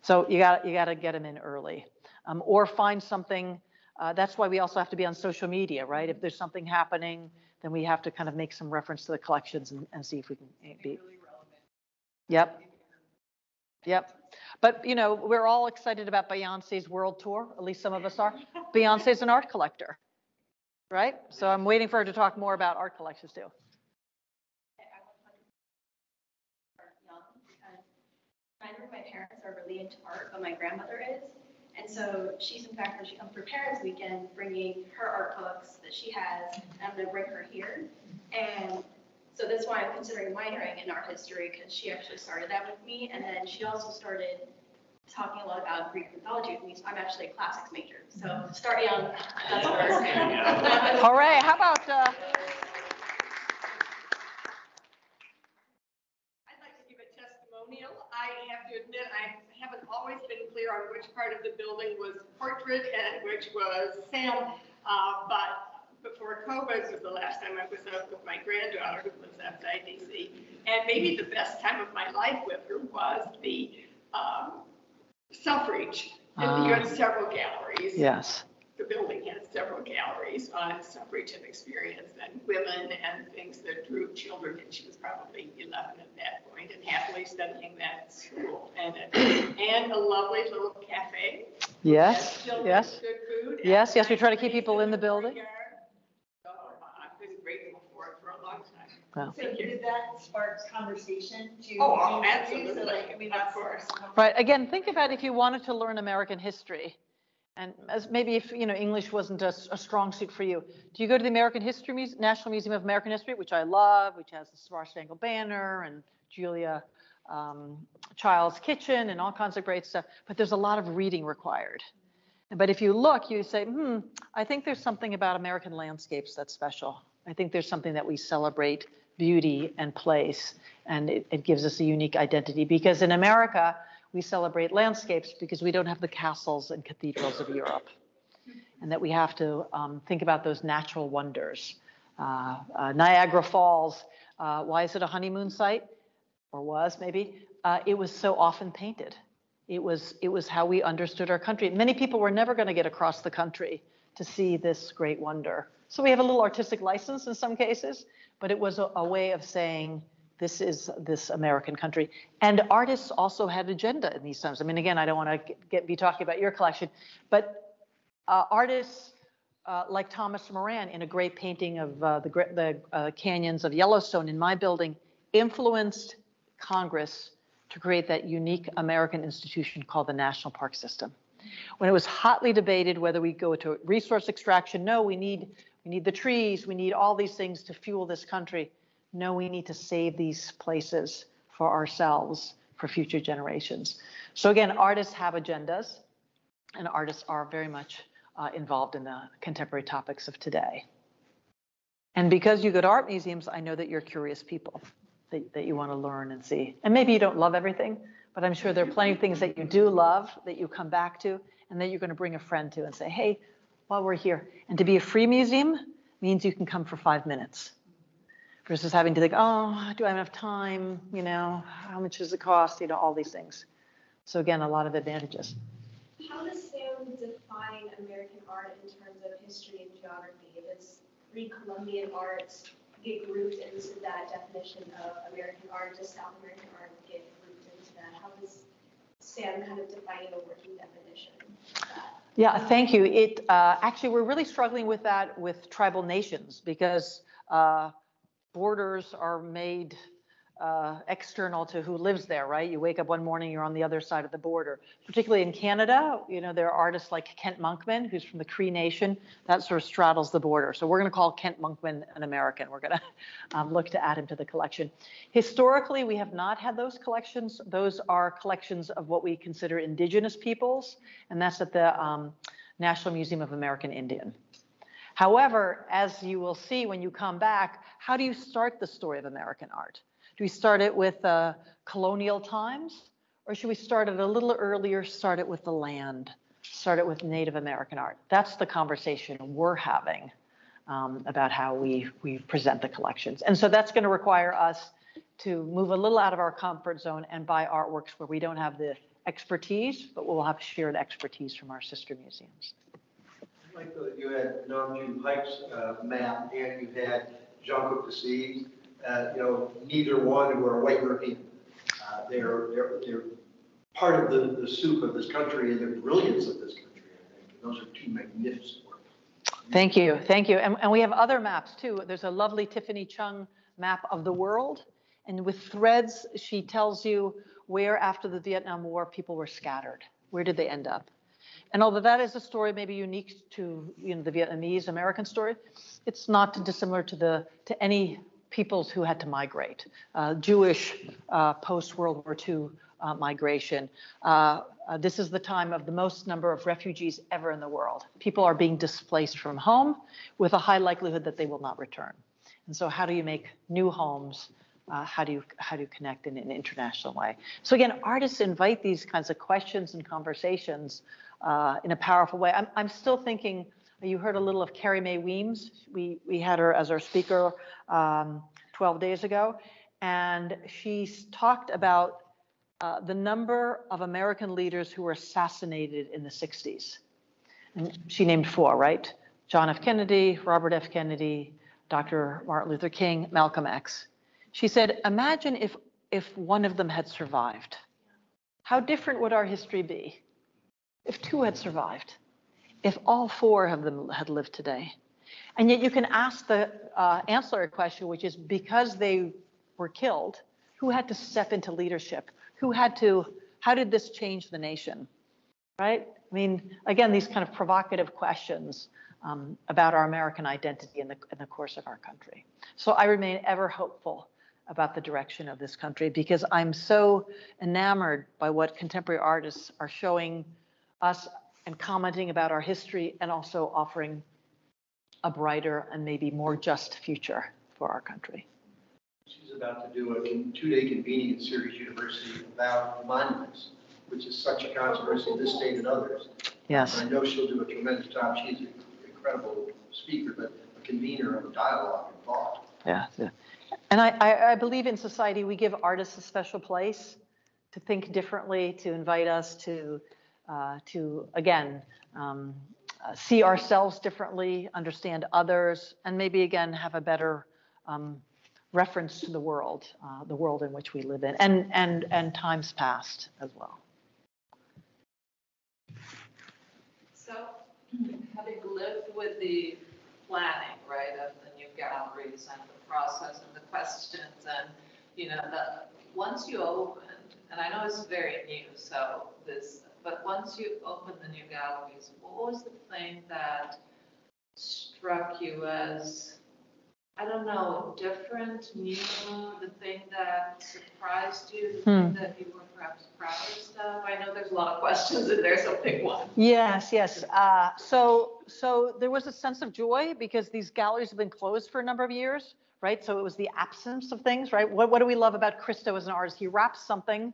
So you got you got to get them in early, um, or find something. Uh, that's why we also have to be on social media, right? If there's something happening, then we have to kind of make some reference to the collections and, and see if we can eh, be. Yep. Yep. But you know, we're all excited about Beyonce's world tour. At least some of us are. Beyonce's an art collector, right? So I'm waiting for her to talk more about art collections too. Neither of my parents are really into art, but my grandmother is. And so she's, in fact, when she comes for Parents Weekend, bringing her art books that she has, and I'm going to bring her here. And so that's why I'm considering minoring in art history because she actually started that with me. And then she also started talking a lot about Greek mythology with me. So I'm actually a classics major. So start young. That's where. Hooray. *laughs* *laughs* How about. Uh... I'd like to give a testimonial. I have to admit, I haven't always been clear on which part of the building was portrait and which was SAAM. Uh, but before COVID was the last time I was out with my granddaughter who lives outside DC. And maybe the best time of my life with her was the um, suffrage. And you had ah. several galleries. Yes. The building had several galleries on suffrage and experience and women and things that drew children. And she was probably 11 at that point and happily studying that at school. And, it- and a lovely little cafe. Yes, yes. Good food. Yes, yes, we try to keep people in the building. So I've been grateful for it for a long. Wow. So did that spark conversation to? Oh, you? absolutely. So like, I mean, Of that's. course. Right. Again, think about if you wanted to learn American history, and as maybe if you know English wasn't a, s- a strong suit for you, do you go to the American History Muse- National Museum of American History, which I love, which has the Star Spangled Banner and Julia um, Child's Kitchen and all kinds of great stuff. But there's a lot of reading required. But if you look, you say, hmm, I think there's something about American landscapes that's special. I think there's something that we celebrate beauty and place, and it, it gives us a unique identity. Because in America, we celebrate landscapes because we don't have the castles and cathedrals of Europe, and that we have to um, think about those natural wonders. Uh, uh, Niagara Falls, uh, why is it a honeymoon site? Or was maybe? Uh, it was so often painted. It was, it was how we understood our country. Many people were never going to get across the country to see this great wonder. So we have a little artistic license in some cases, but it was a, a way of saying this is this American country. And artists also had agenda in these times. I mean, again, I don't want to get, be talking about your collection, but uh, artists uh, like Thomas Moran in a great painting of uh, the, the uh, canyons of Yellowstone in my building influenced Congress to create that unique American institution called the National Park System. When it was hotly debated whether we go to resource extraction, no, we need we need the trees, we need all these things to fuel this country. No, we need to save these places for ourselves, for future generations. So again, artists have agendas, and artists are very much uh, involved in the contemporary topics of today. And because you go to art museums, I know that you're curious people, that, that you want to learn and see. And maybe you don't love everything, but I'm sure there are plenty of things that you do love that you come back to and that you're going to bring a friend to and say, hey, while we're here. And to be a free museum means you can come for five minutes versus having to think, oh, do I have enough time? You know, how much does it cost? You know, all these things. So again, a lot of advantages. How does SAAM define American art in terms of history and geography? Does pre-Columbian art get grouped into that definition of American art? Does South American art get grouped into that? How does SAAM kind of define a working definition? Yeah, thank you. It uh, actually we're really struggling with that with tribal nations because uh, borders are made uh, external to who lives there, right? You wake up one morning, you're on the other side of the border. Particularly in Canada, you know, there are artists like Kent Monkman, who's from the Cree Nation, that sort of straddles the border. So we're going to call Kent Monkman an American. We're going *laughs* to um, look to add him to the collection. Historically, we have not had those collections. Those are collections of what we consider indigenous peoples, and that's at the um, National Museum of American Indian. However, as you will see when you come back, how do you start the story of American art? Do we start it with uh, colonial times? Or should we start it a little earlier, start it with the land, start it with Native American art? That's the conversation we're having um, about how we, we present the collections. And so that's going to require us to move a little out of our comfort zone and buy artworks where we don't have the expertise, but we'll have shared expertise from our sister museums. Like you had June Paik's uh, map and you had Jaune Quick-to-See's. Uh, you know, neither one were white European. Uh, they're, they're, they're part of the, the soup of this country and the brilliance of this country, those are two magnificent works. Thank you, thank you. And, and we have other maps too. There's a lovely Tiffany Chung map of the world. And with threads, she tells you where after the Vietnam War people were scattered. Where did they end up? And although that is a story maybe unique to you know the Vietnamese American story, it's not dissimilar to the to any peoples who had to migrate. Uh, Jewish uh, post World War II uh, migration. Uh, uh, this is the time of the most number of refugees ever in the world. People are being displaced from home with a high likelihood that they will not return. And so, how do you make new homes? Uh, how do you how do you connect in an international way? So again, artists invite these kinds of questions and conversations in a powerful way. I'm I'm still thinking. You heard a little of Carrie Mae Weems. We we had her as our speaker um, 12 days ago, and she talked about uh, the number of American leaders who were assassinated in the 60s. And she named four, right? John F. Kennedy, Robert F. Kennedy, Dr. Martin Luther King, Malcolm X. She said, imagine if if one of them had survived? How different would our history be if two had survived? If all four of them had lived today? And yet you can ask the uh, ancillary question, which is because they were killed, who had to step into leadership? Who had to, how did this change the nation? Right? I mean, again, these kind of provocative questions um, about our American identity in the, in the course of our country. So I remain ever hopeful about the direction of this country because I'm so enamored by what contemporary artists are showing us and commenting about our history and also offering a brighter and maybe more just future for our country. She's about to do a two-day convening at Syracuse University about monuments, which is such a controversy in this state and others. Yes. And I know she'll do a tremendous job. She's an incredible speaker, but a convener of dialogue and thought. Yeah. yeah. And I, I, I believe in society we give artists a special place to think differently, to invite us to, uh, to again, um, uh, see ourselves differently, understand others, and maybe again have a better um, reference to the world, uh, the world in which we live in, and and and times past as well. So, having lived with the planning, right, of the new galleries and the process and the questions, and you know, the once you opened, and I know it's very new, so this but once you opened the new galleries, what was the thing that struck you as, I don't know, different, new, the thing that surprised you, the thing Hmm. that you were perhaps proudest of? I know there's a lot of questions in there, so pick one. Yes, yes. Uh, so, so there was a sense of joy because these galleries have been closed for a number of years, right? So it was the absence of things, right? What, what do we love about Christo as an artist? He wraps something,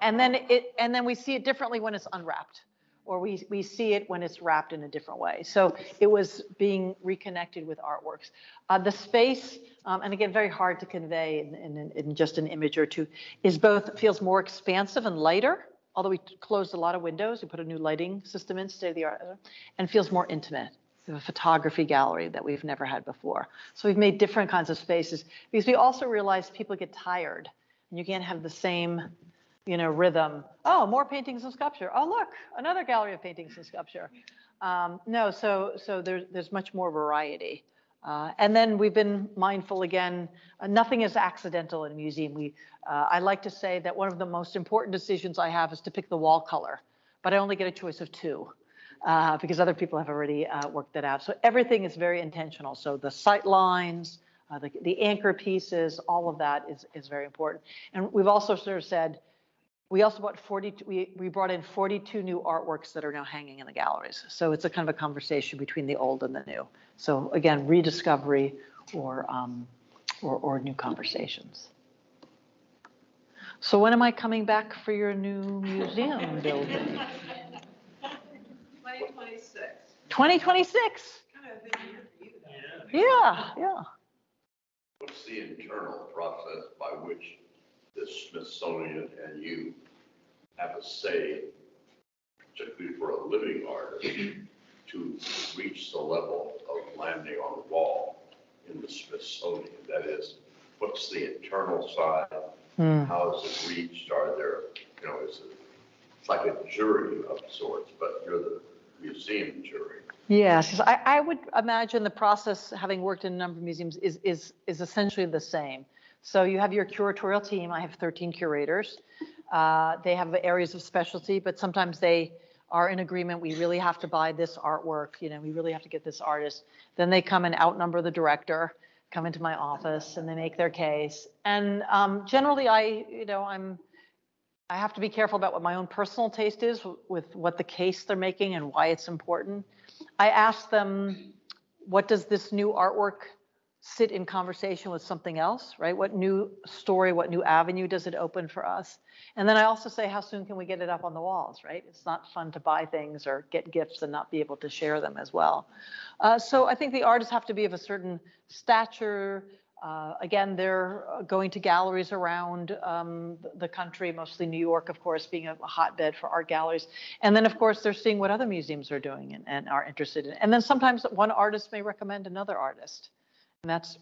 and then it, and then we see it differently when it's unwrapped, or we we see it when it's wrapped in a different way. So it was being reconnected with artworks. Uh, the space, um, and again, very hard to convey in, in, in just an image or two, is both feels more expansive and lighter although we closed a lot of windows, we put a new lighting system in, state of the art, and feels more intimate. We have a photography gallery that we've never had before. So we've made different kinds of spaces because we also realized people get tired and you can't have the same, you know, rhythm. Oh, more paintings and sculpture. Oh, look, another gallery of paintings and sculpture. Um, no, so so there's there's much more variety. Uh, and then we've been mindful again, uh, nothing is accidental in a museum. We, uh, I like to say that one of the most important decisions I have is to pick the wall color, but I only get a choice of two uh, because other people have already uh, worked that out. So everything is very intentional. So the sight lines, uh, the, the anchor pieces, all of that is, is very important. And we've also sort of said, we also bought 40, we, we brought in 42 new artworks that are now hanging in the galleries. So it's a kind of a conversation between the old and the new. So again, rediscovery or, um, or, or new conversations. So when am I coming back for your new museum *laughs* building? 2026. 2026? Yeah, yeah. What's the internal process by which the Smithsonian and you have a say, particularly for a living artist, to reach the level of landing on the wall in the Smithsonian? That is, what's the internal side? Hmm. How is it reached? Are there, you know, is it, it's like a jury of sorts, but you're the museum jury. Yes, I, I would imagine the process, having worked in a number of museums, is, is, is essentially the same. So you have your curatorial team. I have 13 curators. Uh, they have areas of specialty, but sometimes they are in agreement. We really have to buy this artwork. You know, we really have to get this artist. Then they come and outnumber the director, come into my office, and they make their case. And um, generally, I, you know, I'm I have to be careful about what my own personal taste is with what the case they're making and why it's important. I ask them, what does this new artwork sit in conversation with something else, right? What new story, what new avenue does it open for us? And then I also say, how soon can we get it up on the walls, right? It's not fun to buy things or get gifts and not be able to share them as well. Uh, so I think the artists have to be of a certain stature, uh, again, they're going to galleries around um, the country, mostly New York, of course, being a hotbed for art galleries. And then, of course, they're seeing what other museums are doing and, and are interested in. And then sometimes one artist may recommend another artist. And that's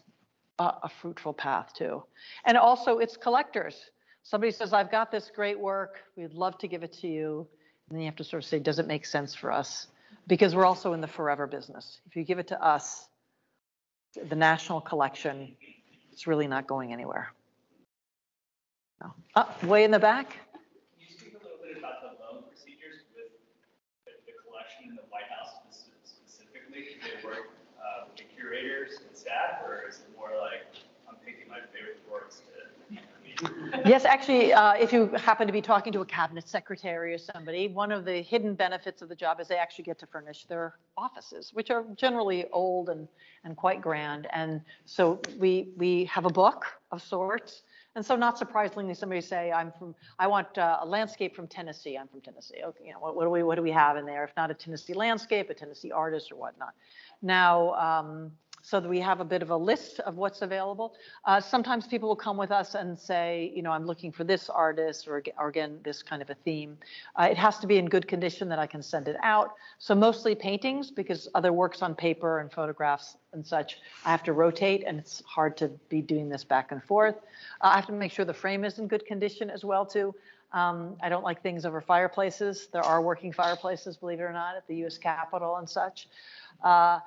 a, a fruitful path, too. And also, it's collectors. somebody says, I've got this great work, we'd love to give it to you. And then you have to sort of say, does it make sense for us? Because we're also in the forever business. If you give it to us, the national collection, it's really not going anywhere. No. Way in the back. Can you speak a little bit about the loan procedures with the, the collection in the White House specifically? They work uh, with the curators staff, or is it more like I'm picking my favorite works to? yes, actually, uh, if you happen to be talking to a cabinet secretary or somebody, one of the hidden benefits of the job is they actually get to furnish their offices, which are generally old and, and quite grand. And so we, we have a book of sorts and so, not surprisingly, somebody say, "I'm from. I want uh, a landscape from Tennessee. I'm from Tennessee. Okay, you know, what, what, do we what do we have in there? If not a Tennessee landscape, a Tennessee artist or whatnot. Now, um, so that we have a bit of a list of what's available. Uh, sometimes people will come with us and say, you know, I'm looking for this artist or, or again, this kind of a theme. Uh, it has to be in good condition that I can send it out. So mostly paintings because other works on paper and photographs and such, I have to rotate and it's hard to be doing this back and forth. Uh, I have to make sure the frame is in good condition as well too. Um, I don't like things over fireplaces. There are working fireplaces, believe it or not, at the U.S. Capitol and such. Uh,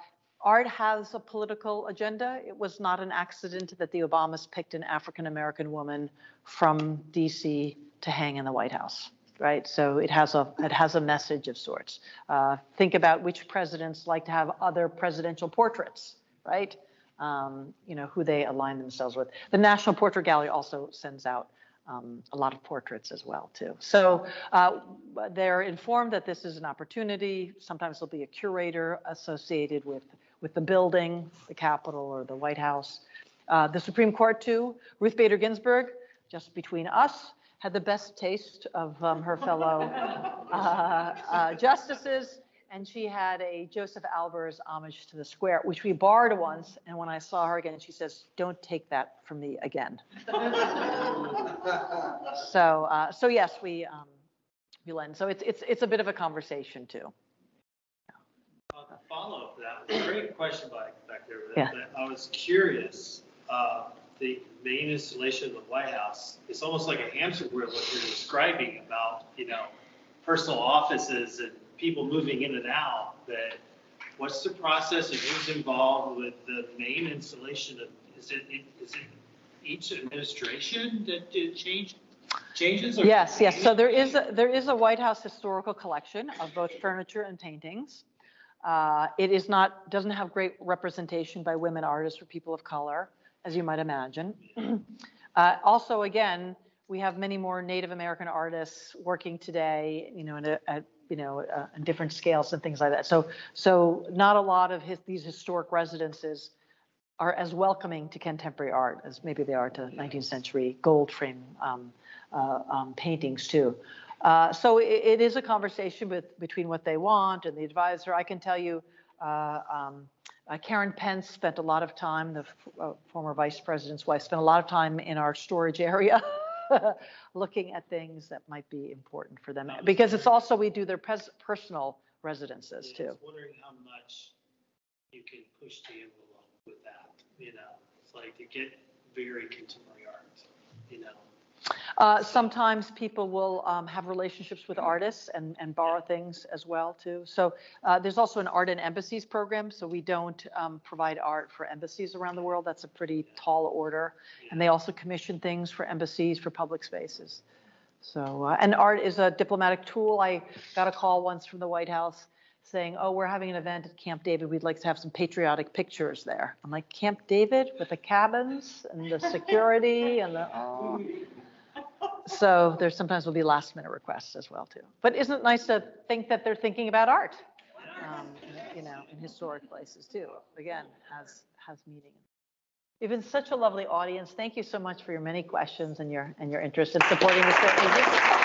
art has a political agenda. It was not an accident that the Obamas picked an African American woman from D.C. to hang in the White House, right? So it has a it has a message of sorts. Uh, think about which presidents like to have other presidential portraits, right? Um, you know who they align themselves with. The National Portrait Gallery also sends out um, a lot of portraits as well too. So uh, they're informed that this is an opportunity. Sometimes there'll be a curator associated with with the building, the Capitol or the White House. Uh, the Supreme Court too. Ruth Bader Ginsburg, just between us, had the best taste of um, her fellow *laughs* uh, uh, justices and she had a Josef Albers homage to the square, which we borrowed once. And when I saw her again, she says, "Don't take that from me again." *laughs* so, uh, so yes, we um, we lend. So it's it's it's a bit of a conversation too. Uh, follow up to that was a great question back back there. Yeah. I was curious. Uh, the main installation of the White House, it's almost like a hamster wheel. What you're describing about, you know, personal offices and people moving in and out, that what's the process and who's involved with the main installation of, is it, is it each administration that did change, changes? Yes, yes. So there is a, there is a White House historical collection of both furniture and paintings. Uh, it is not doesn't have great representation by women artists or people of color, as you might imagine. *clears throat* uh, also, again, we have many more Native American artists working today, you know, a, at you know, uh, different scales and things like that. So, so not a lot of his, these historic residences are as welcoming to contemporary art as maybe they are to 19th century gold frame um, uh, um, paintings too. Uh, so it, it is a conversation with, between what they want and the advisor. I can tell you, uh, um, uh, Karen Pence spent a lot of time, the uh, former vice president's wife, spent a lot of time in our storage area. *laughs* looking at things that might be important for them because it's also we do their pres- personal residences Yeah, I too. was wondering how much you can push the envelope with that, you know, it's like to get very contemporary art, you know. Uh, sometimes people will um, have relationships with artists and, and borrow things as well too. So uh, there's also an art and embassies program. So we don't um, provide art for embassies around the world. That's a pretty tall order. And they also commission things for embassies for public spaces. So uh, and art is a diplomatic tool. I got a call once from the White House saying, "Oh, we're having an event at Camp David. We'd like to have some patriotic pictures there." I'm like, "Camp David with the cabins and the security and the *laughs* oh." So there sometimes will be last minute requests as well too. But isn't it nice to think that they're thinking about art? Um, you know, in historic places too. Again, has has meaning. You've been such a lovely audience. Thank you so much for your many questions and your and your interest in supporting Museum.